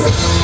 Peace.